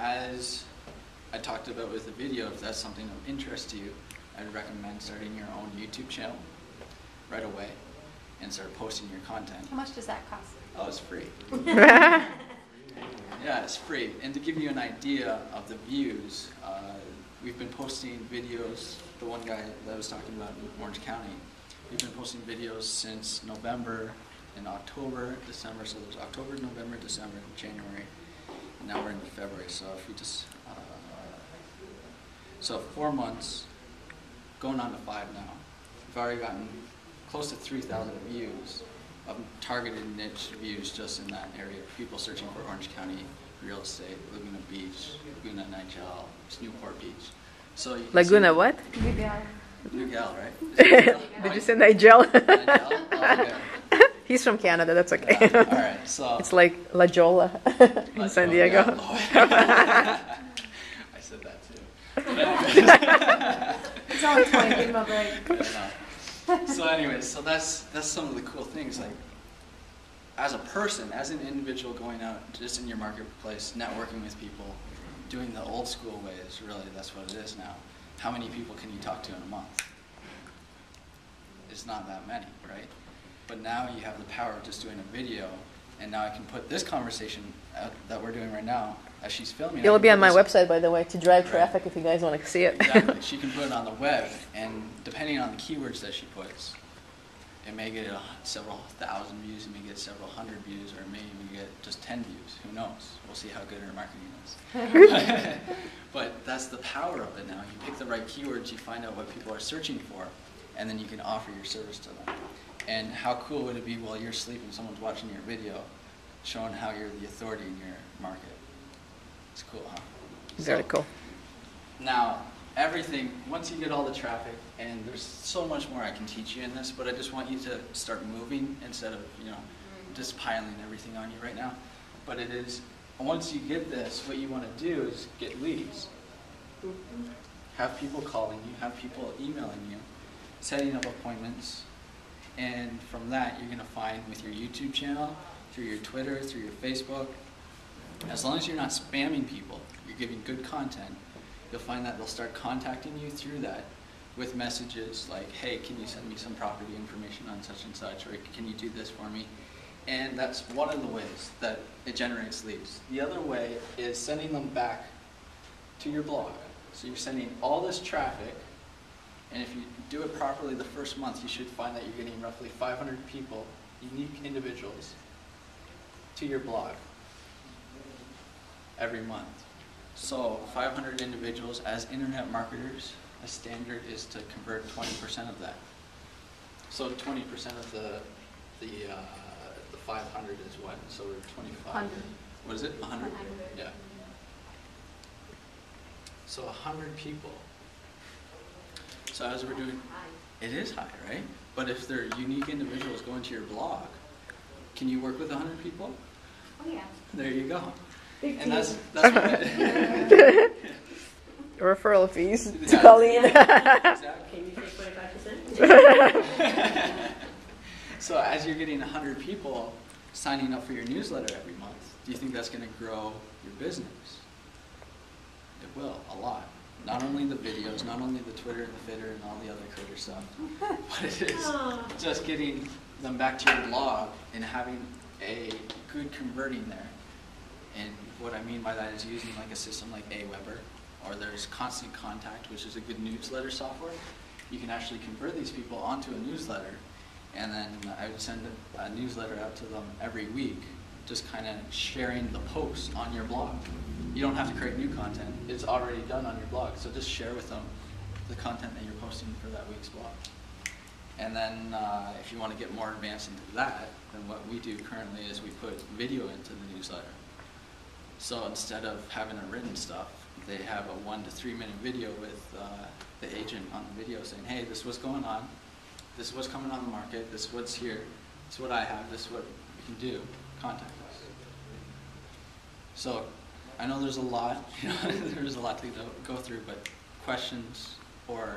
as I talked about with the video, if that's something of interest to you, I'd recommend starting your own YouTube channel right away and start posting your content. How much does that cost? Oh, it's free. Yeah, it's free. And to give you an idea of the views, uh, we've been posting videos. The one guy that I was talking about in Orange County, we've been posting videos since November and October, December. So there's October, November, December, January. And now we're in February. So if we just, uh, so four months, going on to five now. We've already gotten close to 3,000 views of targeted niche views just in that area. People searching for Orange County real estate, Laguna Beach, Laguna Nigel, Newport Beach. So you Laguna see- what? BBR. New gal, right? Did you say Nigel? Nigel? Oh, okay. He's from Canada, that's okay. Yeah, All right, so. It's like La Jolla in San Oh, Diego. yeah. Oh, I said that too. But anyways. It's only 20, give him a break. So anyways, so that's, that's some of the cool things, like, as a person, as an individual going out just in your marketplace, networking with people, doing the old school ways, really, that's what it is now. How many people can you talk to in a month? It's not that many, right? But now you have the power of just doing a video, and now I can put this conversation out that we're doing right now, as she's filming. It'll be on my website, by the way, to drive Right. traffic if you guys want to see it. Exactly. She can put it on the web, and depending on the keywords that she puts, it may get several thousand views, it may get several hundred views, or it may even get just 10 views. Who knows? We'll see how good her marketing is. but that's the power of it now. You pick the right keywords, you find out what people are searching for, and then you can offer your service to them. And how cool would it be while you're sleeping, someone's watching your video, showing how you're the authority in your market? It's cool, huh? Very So- cool. now, everything, once you get all the traffic, and there's so much more I can teach you in this, but I just want you to start moving instead of, you know, just piling everything on you right now. But it is, once you get this, what you want to do is get leads. Mm-hmm. Have people calling you, have people emailing you, setting up appointments. And from that, you're going to find with your YouTube channel, through your Twitter, through your Facebook, as long as you're not spamming people, you're giving good content, you'll find that they'll start contacting you through that with messages like, hey, can you send me some property information on such and such, or can you do this for me? And that's one of the ways that it generates leads. The other way is sending them back to your blog. So you're sending all this traffic, and if you do it properly the first month, you should find that you're getting roughly 500 people, unique individuals, to your blog every month. So 500 individuals as internet marketers, a standard is to convert 20% of that. So 20% of the the uh, the 500 is what? So we're 25. 100. What is it? 100. 100. Yeah. So 100 people. So as we're doing, it is high, right? But if they're unique individuals going to your blog, can you work with 100 people? Oh, yeah. There you go. Big And that's, that's what Referral fees Yeah. Colleen. exactly. Can you take twenty-five percent? So as you're getting 100 people signing up for your newsletter every month, do you think that's going to grow your business? It will, a lot. Not only the videos, not only the Twitter and the Fitter and all the other critter stuff, but it is Aw. just getting them back to your blog and having a good converting there. And what I mean by that is using like a system like Aweber, or there's Constant Contact, which is a good newsletter software. You can actually convert these people onto a newsletter, and then I would send a, a newsletter out to them every week, just kind of sharing the posts on your blog. You don't have to create new content; it's already done on your blog. So just share with them the content that you're posting for that week's blog. And then uh, if you want to get more advanced into that, then what we do currently is we put video into the newsletter. So instead of having a written stuff, they have a one to three minute video with uh, the agent on the video saying, hey, this is what's going on, this is what's coming on the market, this is what's here, this is what I have, this is what we can do, contact us. So I know there's a lot, you know, there's a lot to go- go through, but questions or